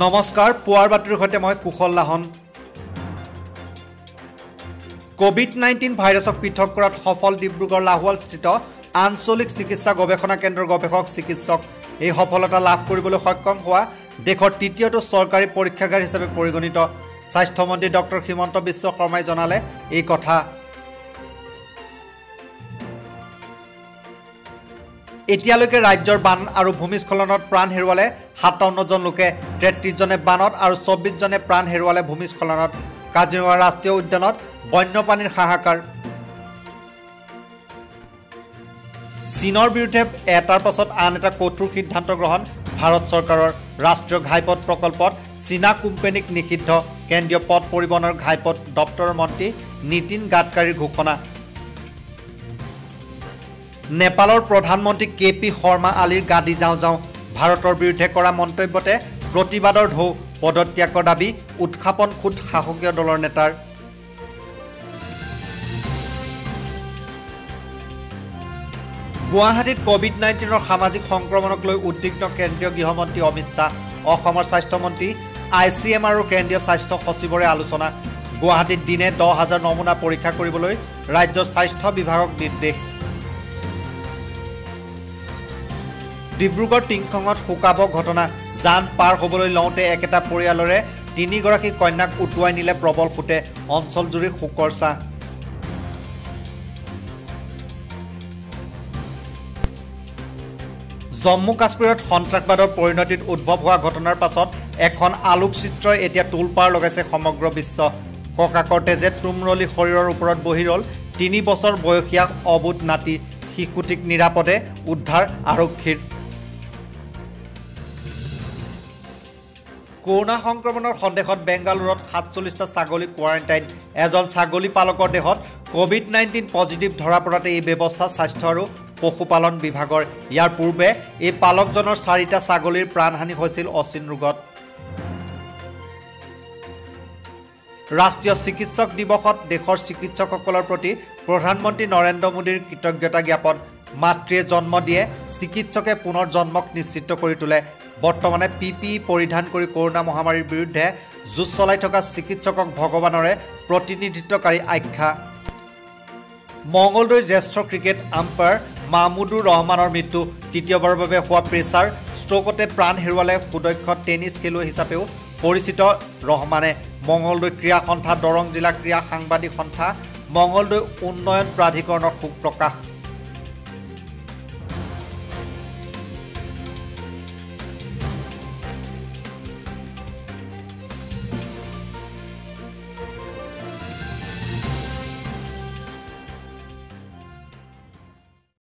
নমস্কাৰ পুৱাৰ বাতৰিৰ সৈতে মই কুশল লাহন। কভিড নাইণ্টিন ভাইৰাছক পৃথক কৰাত সফল ডিব্ৰুগড় লাহোৱালস্থিত আঞ্চলিক চিকিৎসা গৱেষণা কেন্দ্ৰৰ গৱেষক চিকিৎসক। এই সফলতা লাভ কৰিবলৈ সক্ষম হোৱা দেশৰ তৃতীয়টো চৰকাৰী পৰীক্ষাগাৰ হিচাপে পৰিগণিত। স্বাস্থ্যমন্ত্ৰী ডক্টৰ হিমন্ত বিশ্ব শৰ্মাই জনালে এই কথা। এতিয়ালৈকে ৰাজ্যৰ বান আৰু ভূমিস্খলনত প্ৰাণ হেৰুৱালে সাতাৱন্নজন লোকে তেত্ৰিছজনে বানত আৰু চৌব্বিছজনে প্ৰাণ হেৰুৱালে ভূমিস্খলনত। কাজিৰঙা ৰাষ্ট্ৰীয় উদ্যানত বন্যপ্ৰাণীৰ হাহাকাৰ। চীনৰ বিৰুদ্ধে এটাৰ পাছত আন এটা কঠোৰ সিদ্ধান্ত গ্ৰহণ ভাৰত চৰকাৰৰ ৰাষ্ট্ৰীয় ঘাইপথ প্ৰকল্পত চীনা কোম্পানীক নিষিদ্ধ। কেন্দ্ৰীয় পথ পৰিবহণৰ ঘাইপথ দপ্তৰৰ মন্ত্ৰী নীতিন গাডকাৰীৰ ঘোষণা। নেপালৰ প্ৰধানমন্ত্ৰী কে পি শৰ্মা আলীৰ গাদী যাওঁ যাওঁ ভাৰতৰ বিৰুদ্ধে কৰা মন্তব্যতে প্ৰতিবাদৰ ঢৌ পদত্যাগৰ দাবী উৎখাপন খোদ শাসকীয় দলৰ নেতাৰ। গুৱাহাটীত কভিড নাইণ্টিনৰ সামাজিক সংক্ৰমণক লৈ উদ্বিগ্ন কেন্দ্ৰীয় গৃহমন্ত্ৰী অমিত শ্বাহ অসমৰ স্বাস্থ্যমন্ত্ৰী আই চি এম আৰু কেন্দ্ৰীয় স্বাস্থ্য সচিবৰে আলোচনা। গুৱাহাটীত দিনে দহ হাজাৰ নমুনা পৰীক্ষা কৰিবলৈ ৰাজ্যৰ স্বাস্থ্য বিভাগক নিৰ্দেশ। ডিব্ৰুগড় টিংখঙত শুকাব ঘটনা। যান পাৰ হ'বলৈ লওঁতে একেটা পৰিয়ালৰে তিনিগৰাকী কন্যাক উটুৱাই নিলে প্ৰবল সোঁতে অঞ্চলজুৰি শোকৰ চাহ। জম্মু কাশ্মীৰত সন্ত্ৰাসবাদৰ পৰিণতিত উদ্ভৱ হোৱা ঘটনাৰ পাছত এখন আলোকচিত্ৰই এতিয়া তোলপাৰ লগাইছে সমগ্ৰ বিশ্ব। ককাকৰ তেজে তুমৰলি শৰীৰৰ ওপৰত বহি ৰ'ল তিনি বছৰ বয়সীয়া অবুধ নাতি শিশুটিক নিৰাপদে উদ্ধাৰ আৰক্ষীৰ কৰোণা সংক্ৰমণৰ সন্দেহত বেংগালুৰুত সাতচল্লিছটা ছাগলী কোৱাৰেণ্টাইন। এজন ছাগলী পালকৰ দেহত কভিড নাইণ্টিন পজিটিভ ধৰা পৰাতে এই ব্যৱস্থা স্বাস্থ্য আৰু পশুপালন বিভাগৰ। ইয়াৰ পূৰ্বে এই পালকজনৰ চাৰিটা ছাগলীৰ প্ৰাণহানি হৈছিল অচিন ৰোগত। ৰাষ্ট্ৰীয় চিকিৎসক দিৱসত দেশৰ চিকিৎসকসকলৰ প্ৰতি প্ৰধানমন্ত্ৰী নৰেন্দ্ৰ মোদীৰ কৃতজ্ঞতা জ্ঞাপন। মাতৃয়ে জন্ম দিয়ে চিকিৎসকে পুনৰ জন্মক নিশ্চিত কৰি তোলে। বৰ্তমানে পি পি ই পৰিধান কৰি কৰোণা মহামাৰীৰ বিৰুদ্ধে যুঁজ চলাই থকা চিকিৎসকক ভগৱানৰে প্ৰতিনিধিত্বকাৰী আখ্যা। মঙলদৈৰ জ্যেষ্ঠ ক্ৰিকেট আম্পায়াৰ মাহমুদুৰ ৰহমানৰ মৃত্যু। তৃতীয়বাৰৰ বাবে হোৱা প্ৰেছাৰ ষ্ট্ৰকতে প্ৰাণ হেৰুৱালে সুদক্ষ টেনিছ খেলুৱৈ হিচাপেও পৰিচিত ৰহমানে। মঙলদৈ ক্ৰীড়া সন্থা দৰং জিলা ক্ৰীড়া সাংবাদিক সন্থা মঙলদৈ উন্নয়ন প্ৰাধিকৰণৰ শোক প্ৰকাশ।